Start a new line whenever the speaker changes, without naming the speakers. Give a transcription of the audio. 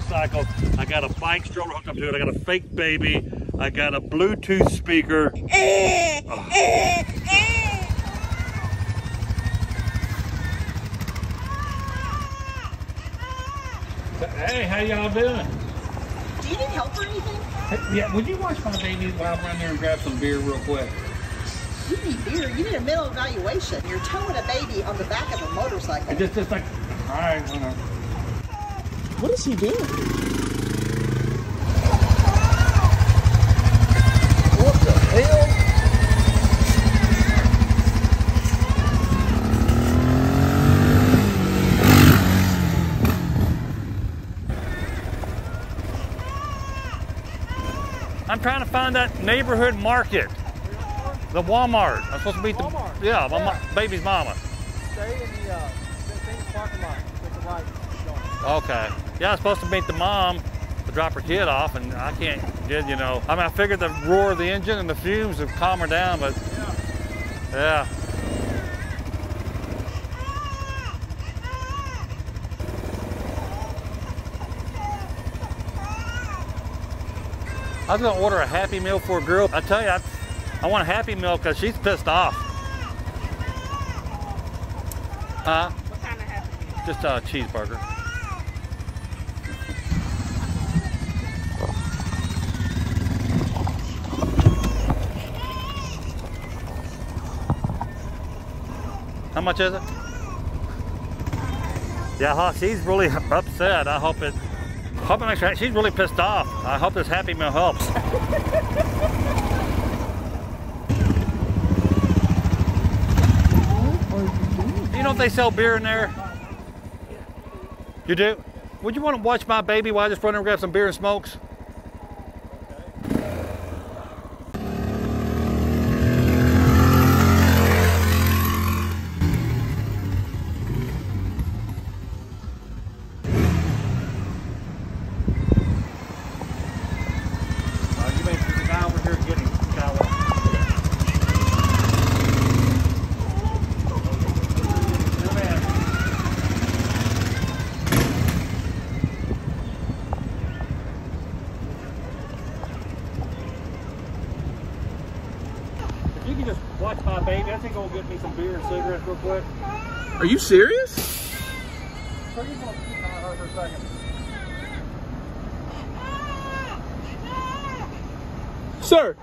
motorcycle. I got a bike stroller hooked up to it. I got a fake baby. I got a Bluetooth speaker. Hey, how y'all doing?
Do you need help or anything?
Hey, yeah, would you watch my baby while I run there and grab some beer real quick?
You need beer. You need a mental evaluation. You're towing a baby on the back of a motorcycle.
Just, just like, all right, whatever.
What is he doing?
What the hell?
I'm trying to find that neighborhood market. The Walmart. I'm supposed to meet the
Walmart?
yeah, my
Yeah.
mo- baby's mama.
Stay in the uh,
Okay. Yeah, I was supposed to meet the mom to drop her kid off, and I can't get you know. I mean, I figured the roar of the engine and the fumes would calm her down, but yeah. I was gonna order a Happy Meal for a girl. I tell you, I, I want a Happy Meal because she's pissed off. Huh?
What kind of happy meal?
Just a cheeseburger. How much is it? Yeah, huh, she's really upset. I hope it. Hope it makes her. She's really pissed off. I hope this Happy Meal helps. You know if they sell beer in there? You do? Would you want to watch my baby while I just run and grab some beer and smokes? Just watch my baby, I think I'll get me some beer and cigarettes real quick.
Are you serious?
So you want to keep an her for a second.
Sir,